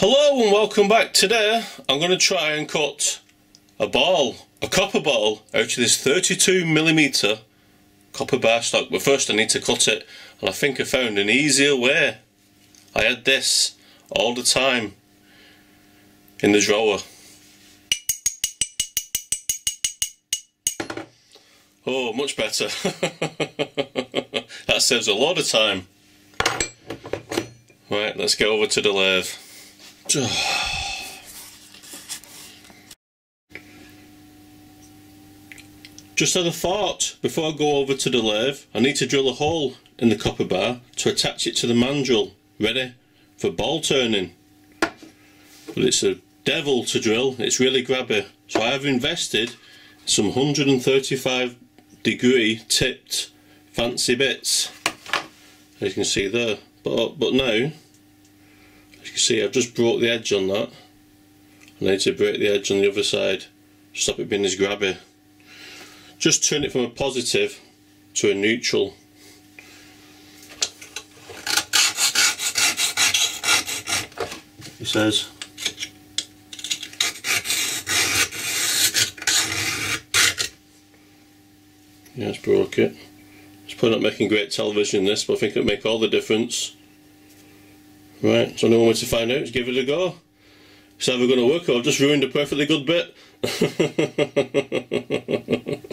Hello and welcome back. Today I'm going to try and cut a ball, a copper ball, out of this 32mm copper bar stock. But first I need to cut it and I think I found an easier way. I had this all the time in the drawer. Oh, much better. that saves a lot of time. Right, let's get over to the lathe. Just had a thought, before I go over to the lathe, I need to drill a hole in the copper bar to attach it to the mandrel, ready for ball turning. But it's a devil to drill, it's really grabby. So I have invested some 135 degree tipped fancy bits, as you can see there. But, but now, you can see I've just broke the edge on that. I need to break the edge on the other side. Stop it being as grabby. Just turn it from a positive to a neutral. He says. Yeah, it's broke it. It's probably not making great television this, but I think it'll make all the difference. Right, so no one wants to find out, just give it a go. It's either going to work or I've just ruined a perfectly good bit.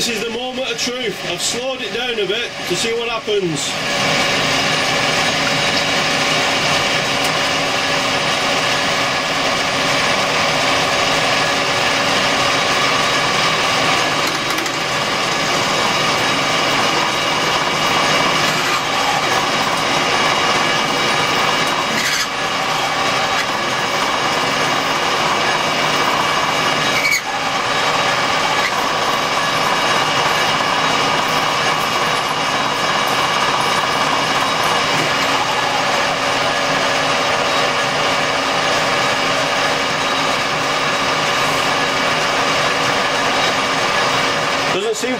this is the moment of truth. I've slowed it down a bit to see what happens.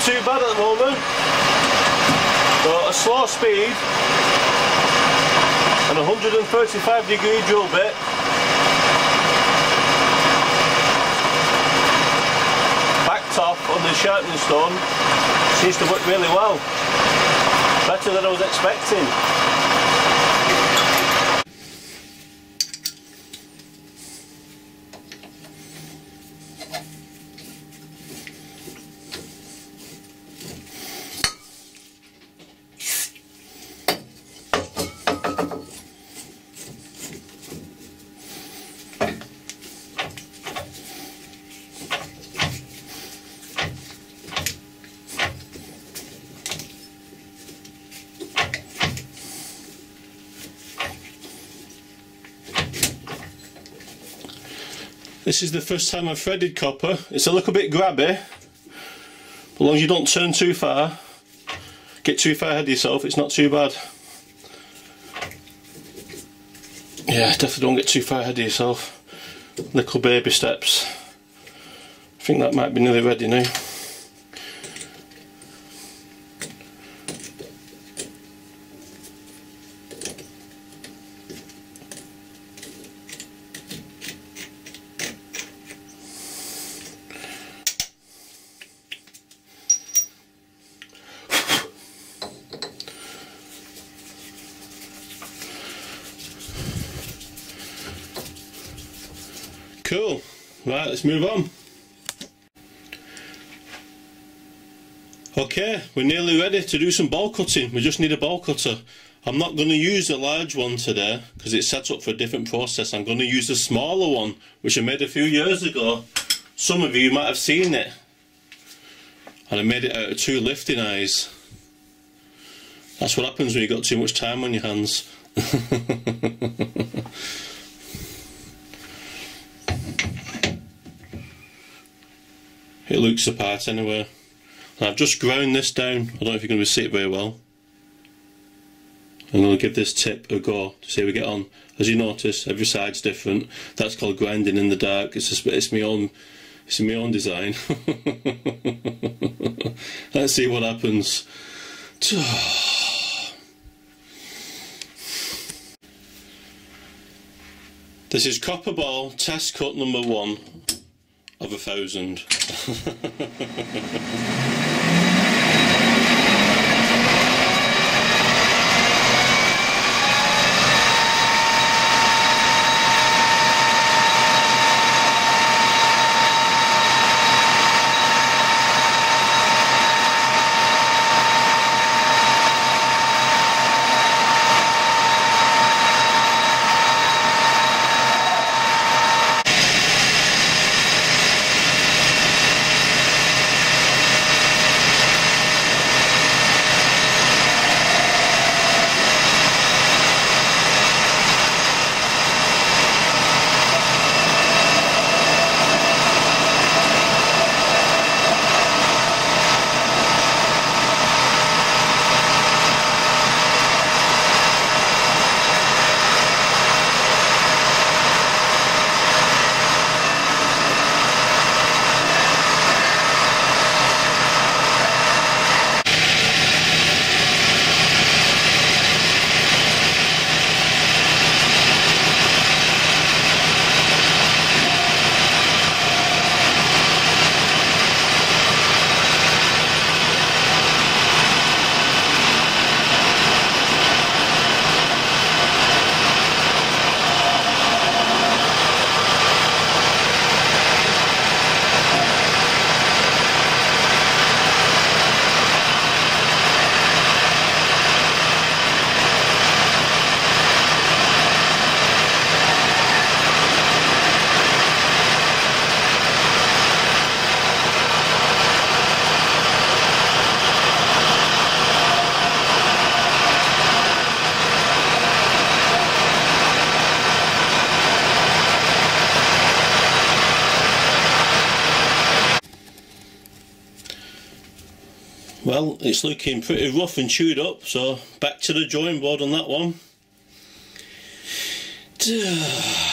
Too bad at the moment. But a slow speed and 135 degree drill bit backed off on the sharpening stone seems to work really well. Better than I was expecting. This is the first time I've threaded copper. It's a little bit grabby. As long as you don't turn too far, get too far ahead of yourself, it's not too bad. Yeah, definitely don't get too far ahead of yourself. Little baby steps. I think that might be nearly ready now. Cool. Right, let's move on. Okay, we're nearly ready to do some ball cutting. We just need a ball cutter. I'm not going to use a large one today because it's set up for a different process. I'm going to use a smaller one which I made a few years ago. Some of you might have seen it. And I made it out of two lifting eyes. That's what happens when you've got too much time on your hands. it looks apart anyway. I've just ground this down. I don't know if you're going to see it very well. I'm going to give this tip a go to see how we get on. As you notice, every side's different. That's called grinding in the dark. It's just, it's my own it's my own design. Let's see what happens. This is copper ball test cut number one of a thousand. Well, it's looking pretty rough and chewed up, so back to the drawing board on that one.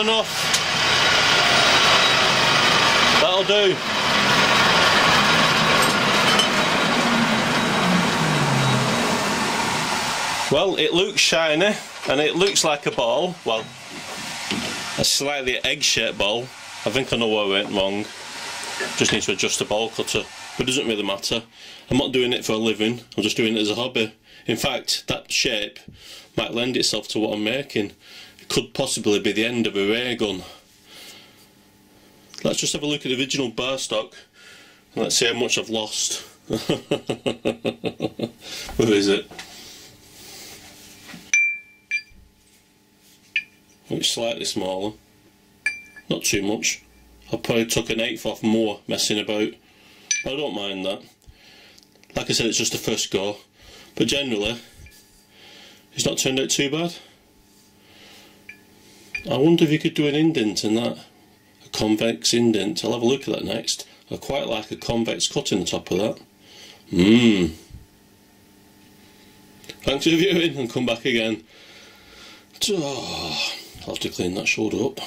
enough. That'll do. Well, it looks shiny and it looks like a ball. Well, a slightly egg-shaped ball. I think I know where I went wrong. Just need to adjust the ball cutter. But it doesn't really matter. I'm not doing it for a living. I'm just doing it as a hobby. In fact, that shape might lend itself to what I'm making. Could possibly be the end of a ray gun. Let's just have a look at the original bar stock. And let's see how much I've lost. Where is it? It's slightly smaller. Not too much. I probably took an eighth off more messing about. I don't mind that. Like I said, it's just the first go. But generally, it's not turned out too bad. I wonder if you could do an indent in that. A convex indent. I'll have a look at that next. I quite like a convex cut in the top of that. Mmm. Thanks for viewing and come back again. Oh. I'll have to clean that shoulder up.